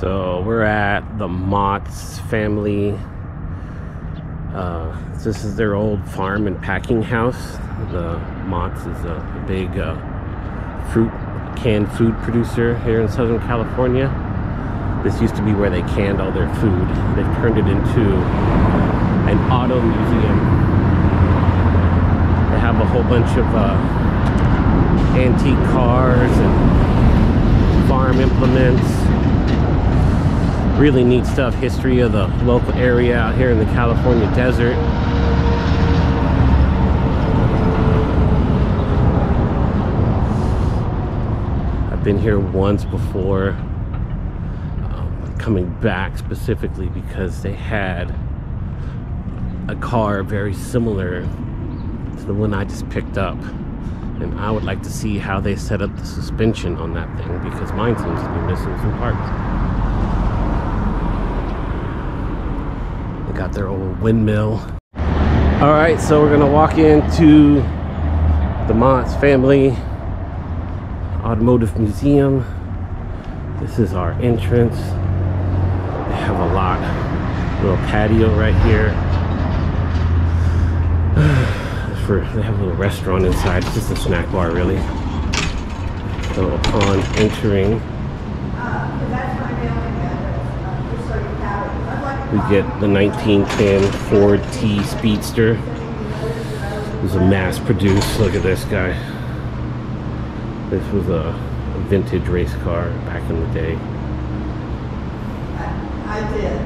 So we're at the Mott's family. Uh, this is their old farm and packing house. The Mott's is a big uh, fruit canned food producer here in Southern California. This used to be where they canned all their food. They've turned it into an auto museum. They have a whole bunch of uh, antique cars and farm implements really neat stuff. History of the local area out here in the California desert. I've been here once before um, coming back specifically because they had a car very similar to the one I just picked up. And I would like to see how they set up the suspension on that thing because mine seems to be missing some parts got their old windmill. All right, so we're gonna walk into the Mott's Family Automotive Museum. This is our entrance. They have a lot, little patio right here. For they have a little restaurant inside. It's just a snack bar, really. So upon entering, we get the 1910 Ford T Speedster. It was a mass produced. Look at this guy. This was a vintage race car back in the day. I, I did.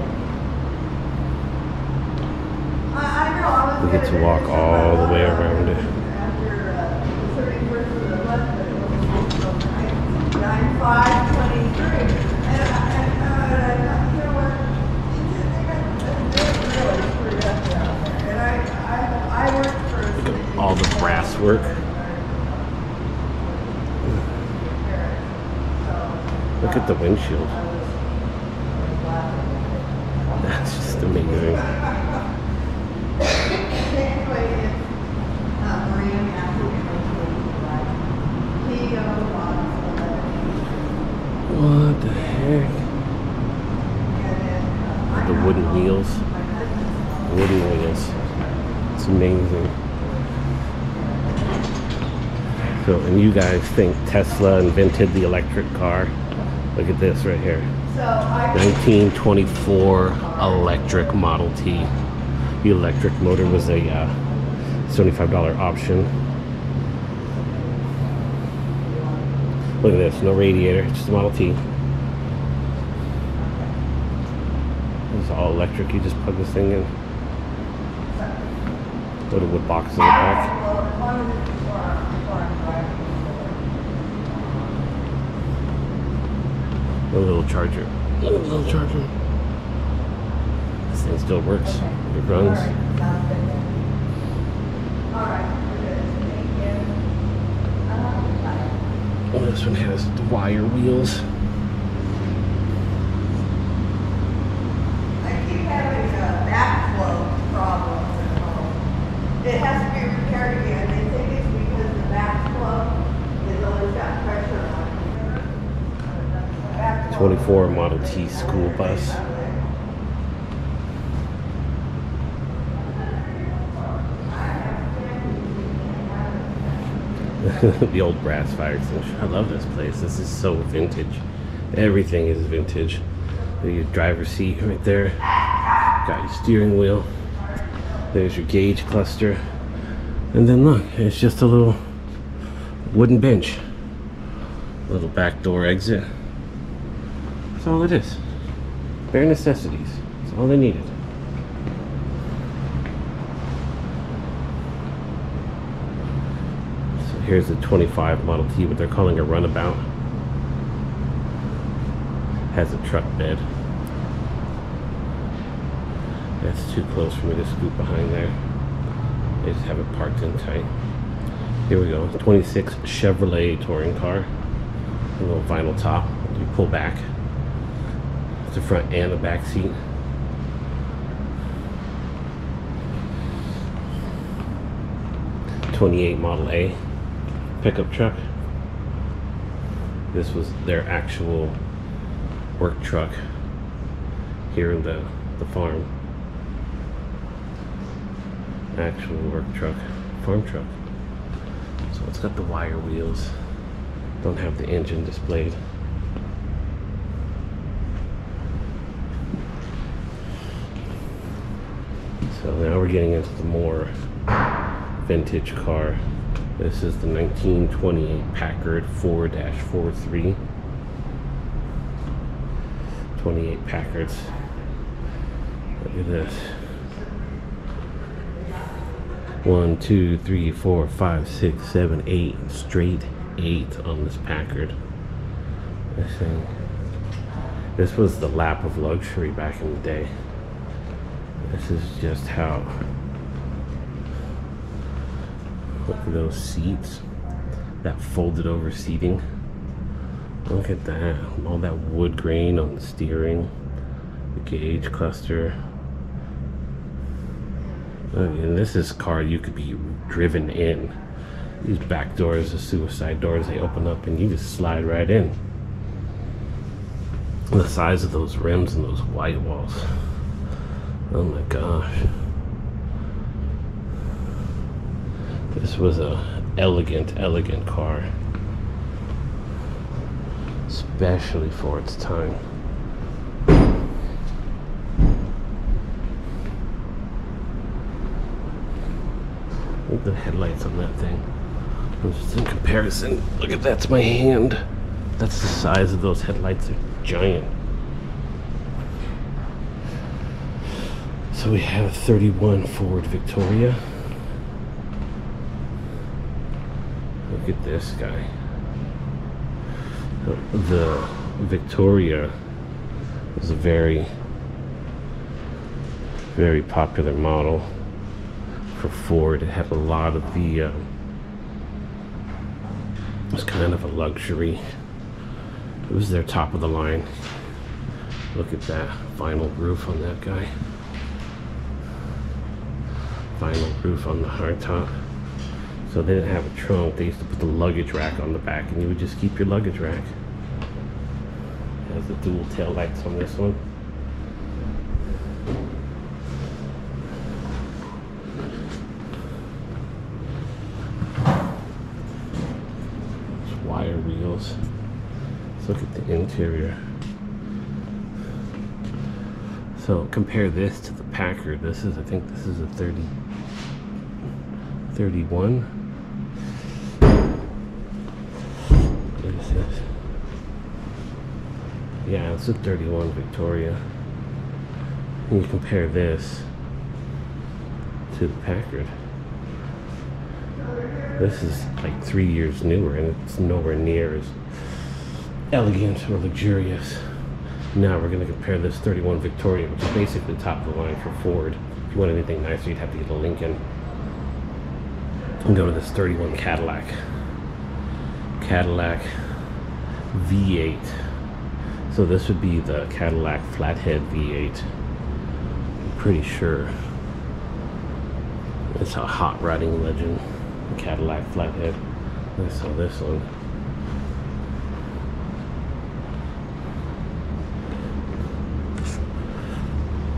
I, I know. We get to walk all the way around it. After uh, the 31st of the month, but it was nine five twenty three, and I, and, uh, and I, you know what? It just- they got- they really screwed up down there. And I, I, I worked for a city. All the brass work. Look at the windshield. That's just amazing. Anyway, it's, uh, Maria Matthews, P.O. Box What the heck? The wooden wheels. Wooden wheels. It's amazing. So, and you guys think Tesla invented the electric car? Look at this right here. 1924 electric Model T. The electric motor was a uh, $75 option. Look at this, no radiator, just a Model T. It's all electric, you just plug this thing in. Little wood box in the back. A little charger. A little charger. This thing still works. It runs. Oh, this one has the wire wheels. Model T school bus. the old brass fire extinguisher. I love this place. This is so vintage. Everything is vintage. Your driver's seat right there. Got your steering wheel. There's your gauge cluster. And then look, it's just a little wooden bench. Little back door exit. That's all it is. Bare necessities. That's all they needed. So here's the 25 Model T, what they're calling a runabout. Has a truck bed. That's too close for me to scoot behind there. They just have it parked in tight. Here we go. 26 Chevrolet touring car. A little vinyl top. You pull back. The front and the back seat. Twenty-eight Model A pickup truck. This was their actual work truck here in the, the farm. Actual work truck, farm truck. So it's got the wire wheels. Don't have the engine displayed. So now we're getting into the more vintage car. This is the 1928 Packard 4-43. 28 Packards. Look at this. One, two, three, four, five, six, seven, eight. Straight eight on this Packard. This thing. This was the lap of luxury back in the day. This is just how. Look at those seats. That folded over seating. Look at that. All that wood grain on the steering. The gauge cluster. And this is car you could be driven in. These back doors, the suicide doors, they open up and you just slide right in. The size of those rims and those white walls. Oh my gosh. This was a elegant, elegant car. Especially for its time. Look at the headlights on that thing. Just in comparison, look at that's my hand. That's the size of those headlights. They're giant. So we have a 31 Ford Victoria. Look at this guy. The Victoria is a very, very popular model for Ford. It had a lot of the, uh, it was kind of a luxury. It was their top of the line. Look at that vinyl roof on that guy. Vinyl roof on the hardtop. So they didn't have a trunk. They used to put the luggage rack on the back and you would just keep your luggage rack. It has the dual tail lights on this one. Wire wheels. Let's look at the interior. So compare this to the Packard. This is, I think this is a 30, 31. What is this? Yeah, it's a 31 Victoria. And you compare this to the Packard. This is like three years newer and it's nowhere near as elegant or luxurious. Now we're going to compare this 31 Victoria, which is basically top of the line for Ford. If you want anything nicer, you'd have to get a Lincoln. And go to this 31 Cadillac. Cadillac V8. So this would be the Cadillac Flathead V8. I'm pretty sure. It's a hot rodding legend. Cadillac Flathead. I saw this one.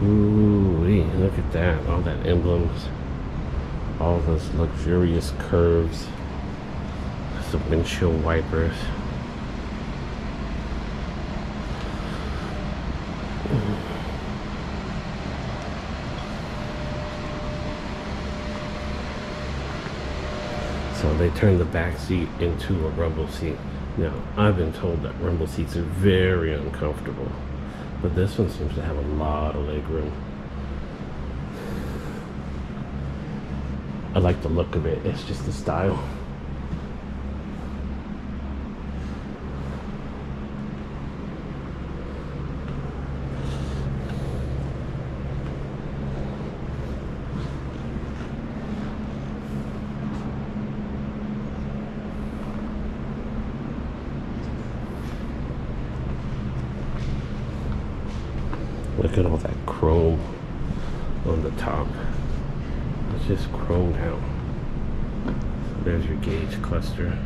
Ooh, look at that. All that emblems. All those luxurious curves. Some windshield wipers. So they turned the back seat into a rumble seat. Now, I've been told that rumble seats are very uncomfortable, but this one seems to have a lot of leg room. I like the look of it, it's just the style. Look at all that chrome on the top. It's just chromed out. There's your gauge cluster.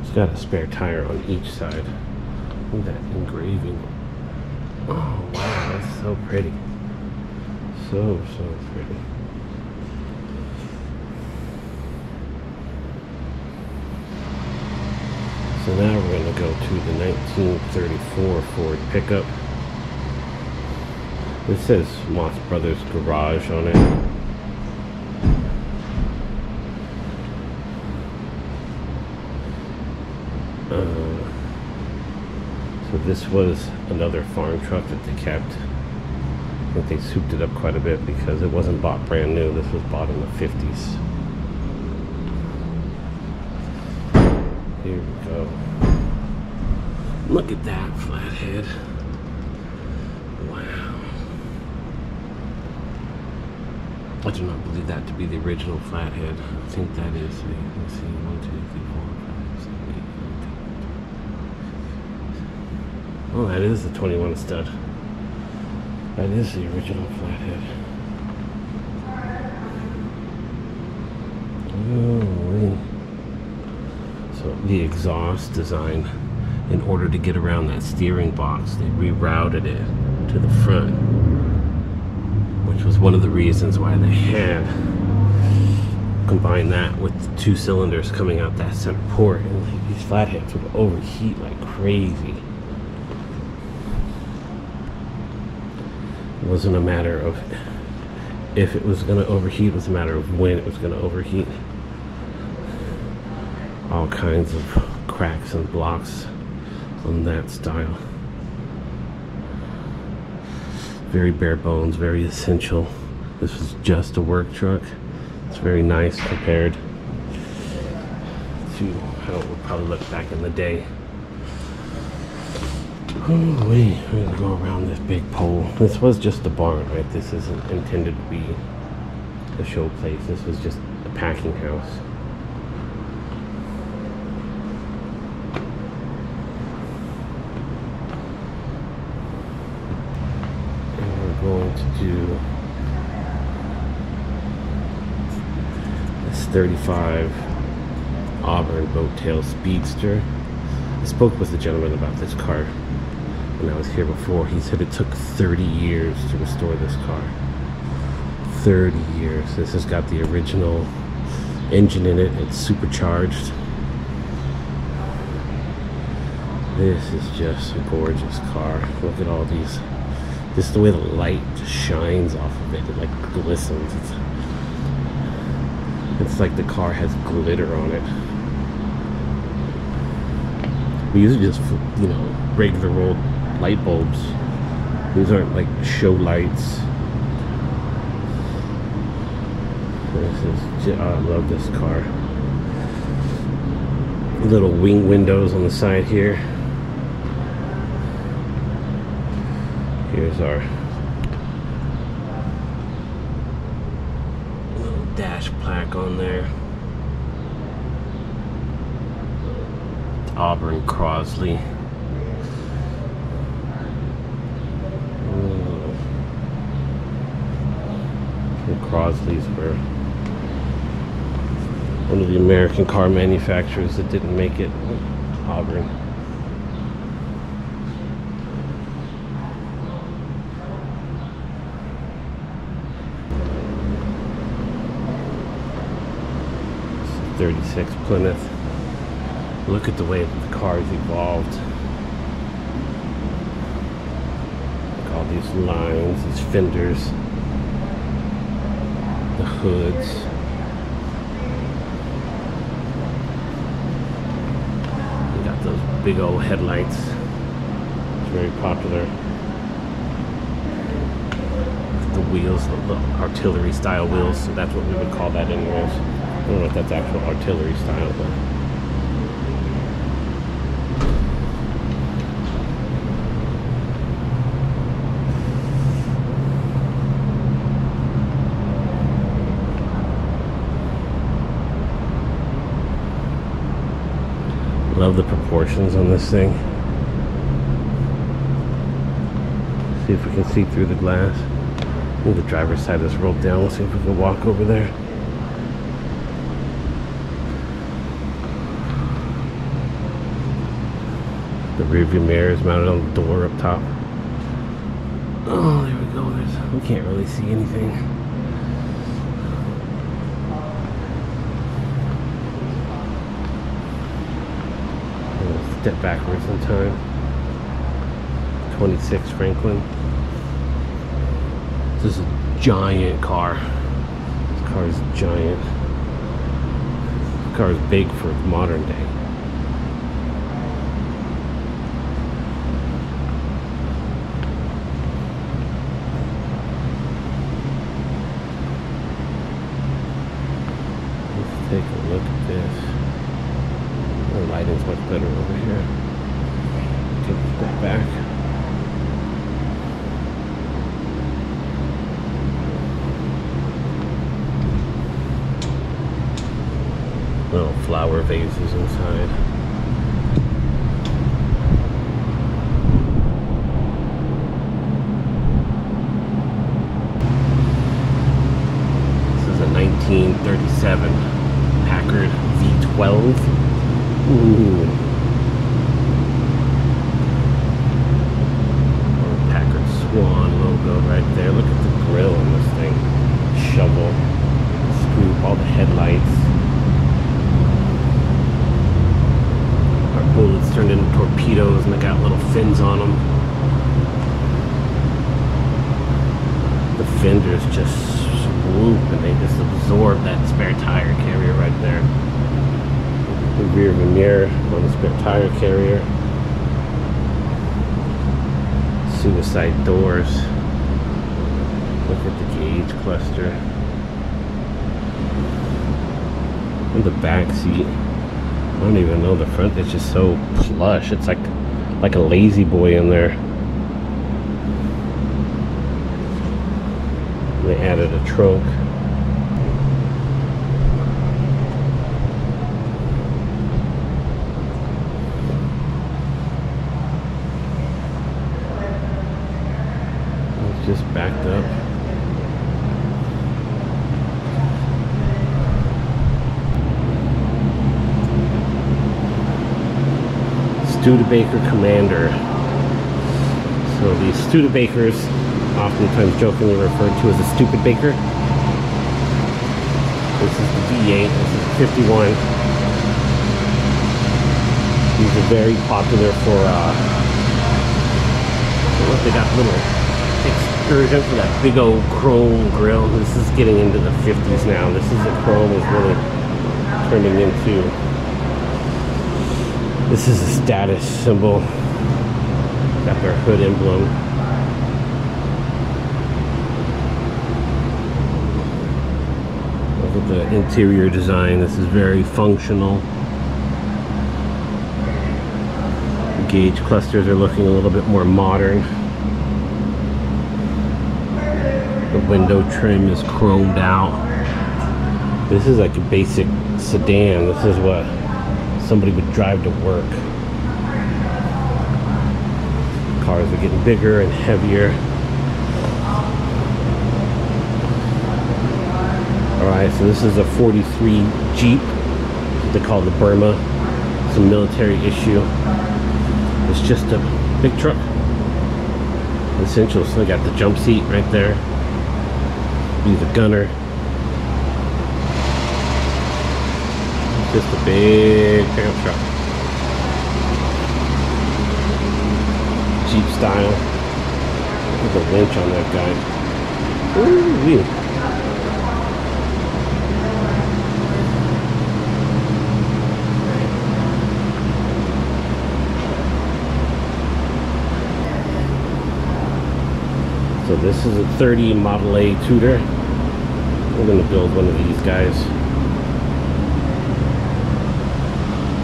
It's got a spare tire on each side. Look at that engraving. Oh wow, that's so pretty. So, so pretty. So now we're going to go to the 1934 Ford pickup. It says Moss Brothers Garage on it. Uh, so this was another farm truck that they kept. I think they souped it up quite a bit because it wasn't bought brand new. This was bought in the 50s. Here we go. Look at that flathead. Wow. I do not believe that to be the original flathead. I think that is. Let's see. One, two, three, four, five, six, eight, nine, ten. Oh, that is the 21 stud. That is the original flathead. Oh, so the exhaust design, in order to get around that steering box, they rerouted it to the front, which was one of the reasons why they had combined that with the two cylinders coming out that center port, and like, these flatheads would overheat like crazy. It wasn't a matter of if it was going to overheat, it was a matter of when it was going to overheat. All kinds of cracks and blocks on that style. Very bare bones, very essential. This was just a work truck. It's very nice compared to how it would probably look back in the day. Oh, we're gonna go around this big pole. This was just a barn, right? This isn't intended to be a show place. This was just a packing house. And we're going to do this 35 Auburn Boattail Speedster. I spoke with a gentleman about this car when I was here before. He said it took 30 years to restore this car. 30 years. This has got the original engine in it. It's supercharged. This is just a gorgeous car. Look at all these. Just the way the light just shines off of it. It like glistens. It's, it's like the car has glitter on it. We usually just, you know, regular old light bulbs. These aren't like show lights. This is, oh, I love this car. Little wing windows on the side here. Here's our little dash plaque on there. Auburn Crosley. Crosleys were one of the American car manufacturers that didn't make it. Auburn. 36 Plymouth. Look at the way the car's evolved. Look at all these lines, these fenders, the hoods. You got those big old headlights. It's very popular. The wheels, the, the artillery style wheels, so that's what we would call that anyways. I don't know if that's actual artillery style, but Love the proportions on this thing. See if we can see through the glass. I think the driver's side is rolled down. Let's see if we can walk over there. Rearview mirror is mounted on the door up top. Oh, there we go. There's, we can't really see anything. Step backwards in time. 26 Franklin. This is a giant car. This car is giant. This car is big for modern day. Let's take a look at this. The lighting's much better over here. Take a step back. Little flower vases inside. This is a 1937 Packard V12. Ooh. Packard Swan logo right there. Look at the grill on this thing. Shovel. Scoop, all the headlights. Our bullets turned into torpedoes and they got little fins on them. The fenders just swoop and they just absorb that spare tire carrier right there. The rear view mirror on the spare tire carrier. Suicide doors. Look at the gauge cluster. And the back seat. I don't even know the front. It's just so plush. It's like like a La-Z-Boy in there. They added a trunk. It's just backed up. Studebaker Commander. So the Studebakers, oftentimes jokingly referred to as a stupid baker. This is the V8, this is 51. These are very popular for, uh, look, they got little excursion for that big old chrome grill. This is getting into the 50s now. This is the chrome is really turning into this is a status symbol. Got their hood emblem. Look at the interior design. This is very functional. Gauge clusters are looking a little bit more modern. The window trim is chromed out. This is like a basic sedan. This is what somebody would drive to work. Cars are getting bigger and heavier. Alright, so this is a 43 Jeep. They call the Burma. It's a military issue. It's just a big truck. Essential. So they got the jump seat right there. Be the gunner. just a big pickup truck. Jeep style. Look a winch on that guy. Ooh wee. So this is a 30 Model A Tudor. We're gonna build one of these guys.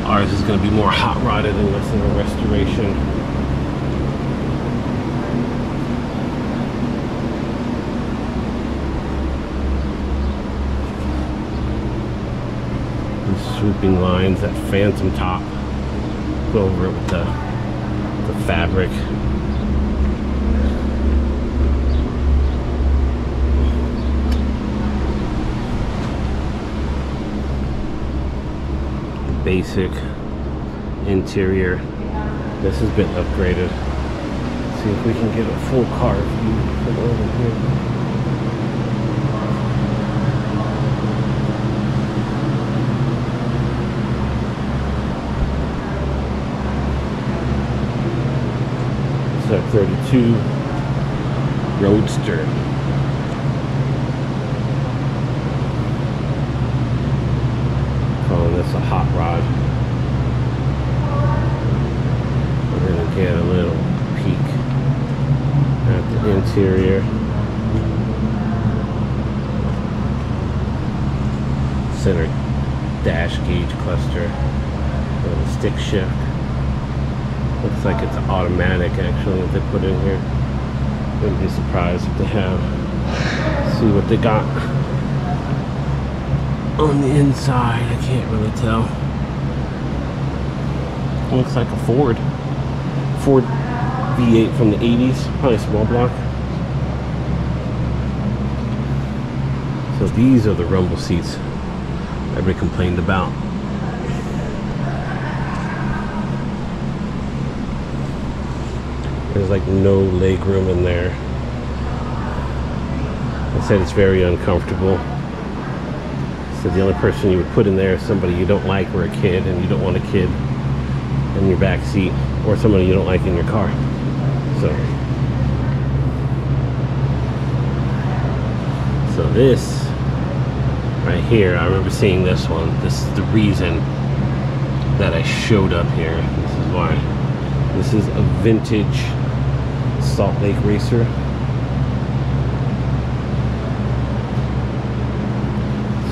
Ours is to be more hot rodded and less of a restoration. The swooping lines, that phantom top. Go over it with the, the fabric. Basic interior This has been upgraded. See if we can get a full car view from over here. It's a 32 Roadster. A hot rod. We're gonna get a little peek at the interior. Center dash gauge cluster. Little stick shift. Looks like it's automatic actually that they put in here. Wouldn't be surprised if they have. See what they got on the inside. I can't really tell. Looks like a Ford. Ford V8 from the 80s, probably a small block. So these are the rumble seats everybody complained about. There's like no leg room in there. I said it's very uncomfortable. So the only person you would put in there is somebody you don't like or a kid and you don't want a kid in your back seat or somebody you don't like in your car. So So this right here, I remember seeing this one. This is the reason that I showed up here. This is why. This is a vintage Salt Lake Racer.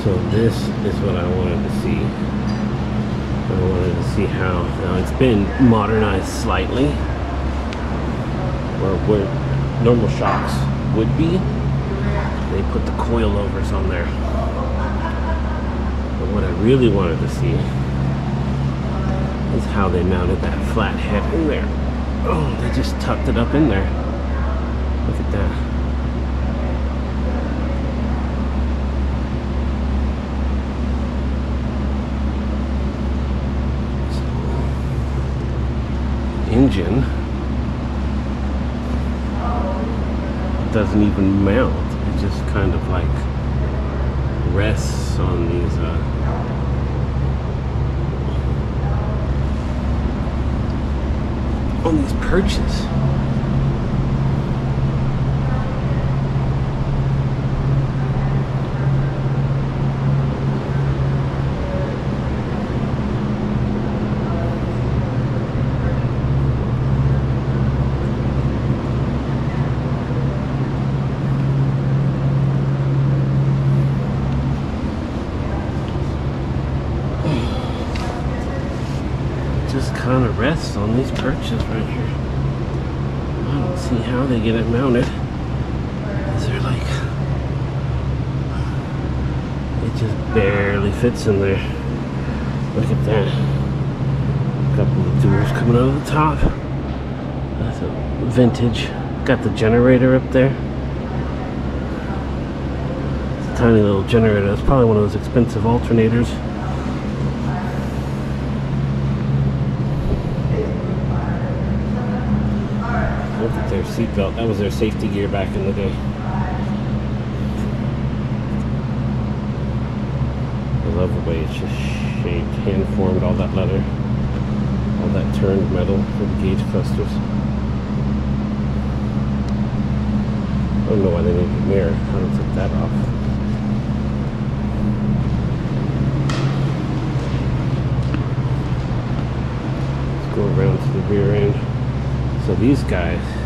So this is what I wanted to see. I wanted to see how now it's been modernized slightly, where normal shocks would be. They put the coilovers on there. But what I really wanted to see is how they mounted that flat head in there. Oh, they just tucked it up in there. Look at that. Engine doesn't even mount. It just kind of like rests on these uh, on these perches. just kind of rests on these perches right here. I don't see how they get it mounted. Is there like it just barely fits in there. Look at that. A couple of doors coming out of the top. That's a vintage. Got the generator up there. Tiny little generator. It's probably one of those expensive alternators. Look at their seatbelt. That was their safety gear back in the day. I love the way it's just shaped, hand formed, all that leather, all that turned metal for the gauge clusters. I don't know why they need a mirror. I don't took that off. Let's go around to the rear end. So these guys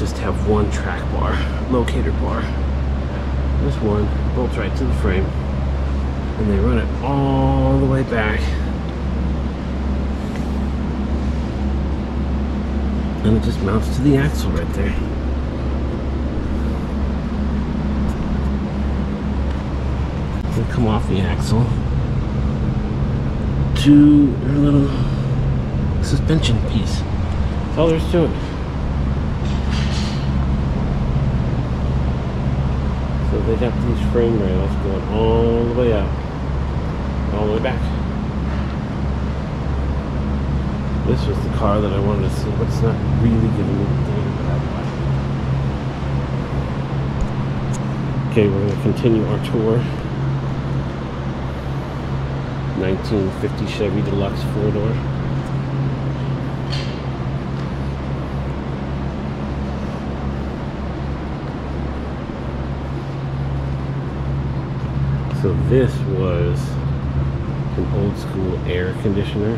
just have one track bar, locator bar. There's one, bolts right to the frame. And they run it all the way back. And it just mounts to the axle right there. They come off the axle to a little suspension piece. That's all there is to it. They got these frame rails going all the way up, all the way back. This was the car that I wanted to see, but it's not really giving me the data that I want. Okay, we're going to continue our tour. 1950 Chevy Deluxe four this was an old school air conditioner.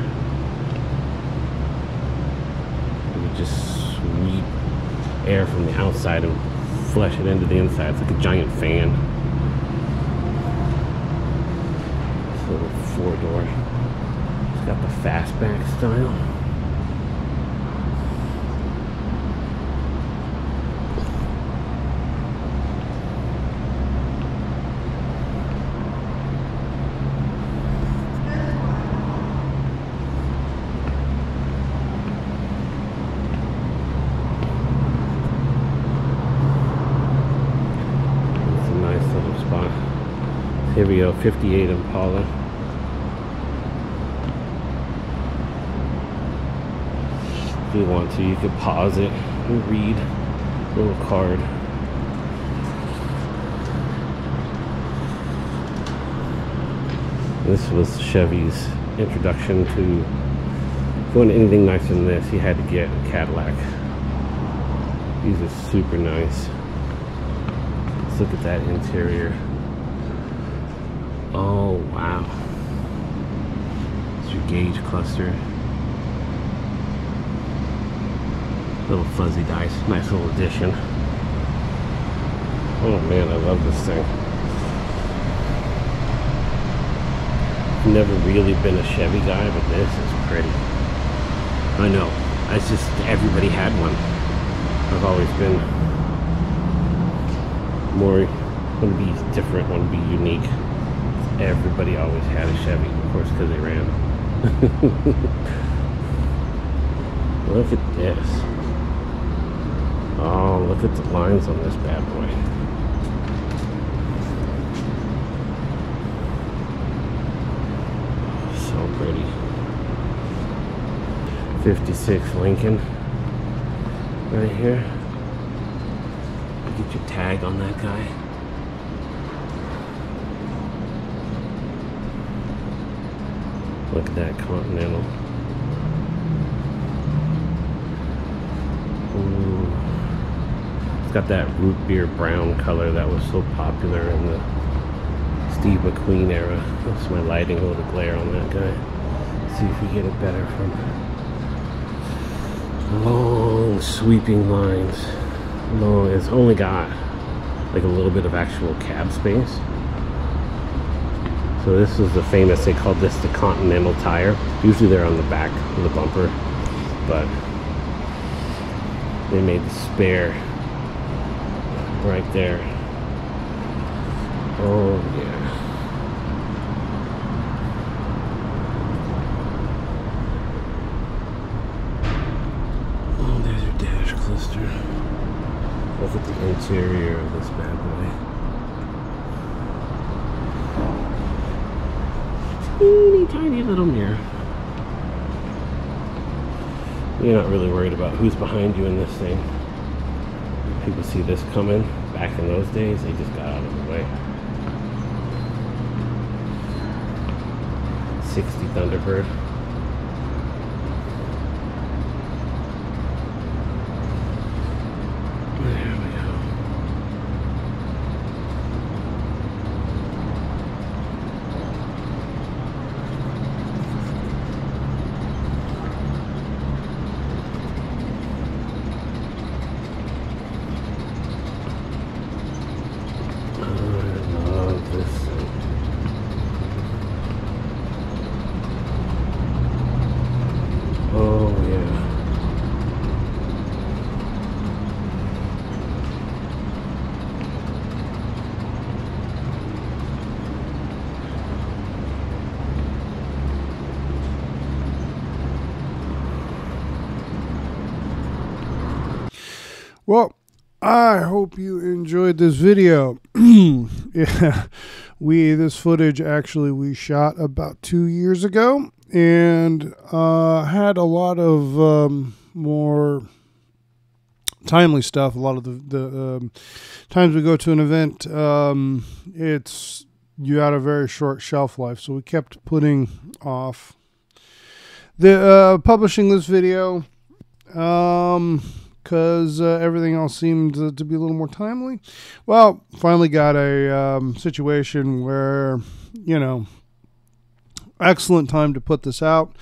You would just sweep air from the outside and flush it into the inside. It's like a giant fan. This little four door. It's got the fastback style. It's a nice little spot. Go, 58 Impala. If you want to, you could pause it and read a little card. This was Chevy's introduction to going to anything nicer than this. You had to get a Cadillac. These are super nice. Let's look at that interior. Oh, wow. It's your gauge cluster. Little fuzzy dice. Nice little addition. Oh man, I love this thing. Never really been a Chevy guy, but this is pretty. I know. It's just everybody had one. I've always been more want to be different, want to be unique. Everybody always had a Chevy, of course, because they ran. look at this. Oh, look at the lines on this bad boy. So pretty. 56 Lincoln right here. Get your tag on that guy. Look at that Continental. Ooh. It's got that root beer brown color that was so popular in the Steve McQueen era. That's my lighting, a little glare on that guy. See if we get it better from long sweeping lines. No, it's only got like a little bit of actual cab space. So this is the famous, they called this the Continental tire. Usually they're on the back of the bumper, but they made the spare right there. Oh yeah. Oh, there's your dash cluster. Look at the interior of this bad boy. Tiny little mirror. You're not really worried about who's behind you in this thing. People see this coming. Back in those days, they just got out of the way. 60 Thunderbird. There we go. I love this thing. Oh yeah. Well, I hope you enjoyed this video. yeah, we this footage actually we shot about two years ago, and uh, had a lot of um, more timely stuff. A lot of the, the um, times we go to an event, um, it's you had a very short shelf life, so we kept putting off the uh, publishing this video um because uh, everything else seemed to, to be a little more timely. Well finally got a um, situation where you know excellent time to put this out.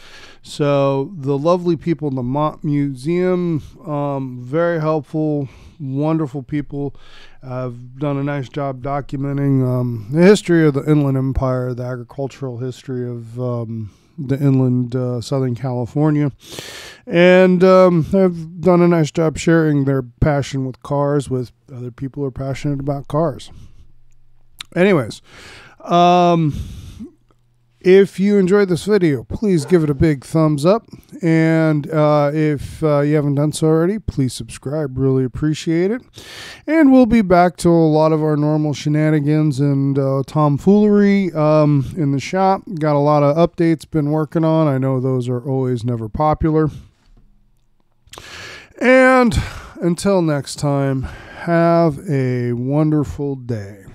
So the lovely people in the Motte Museum, um, very helpful, wonderful people, have done a nice job documenting um, the history of the Inland Empire, the agricultural history of um, the inland uh, Southern California, and um, have done a nice job sharing their passion with cars with other people who are passionate about cars. Anyways, um, if you enjoyed this video, please give it a big thumbs up. And uh, if uh, you haven't done so already, please subscribe. Really appreciate it. And we'll be back to a lot of our normal shenanigans and uh, tomfoolery um, in the shop. Got a lot of updates been working on. I know those are always never popular. And until next time, have a wonderful day.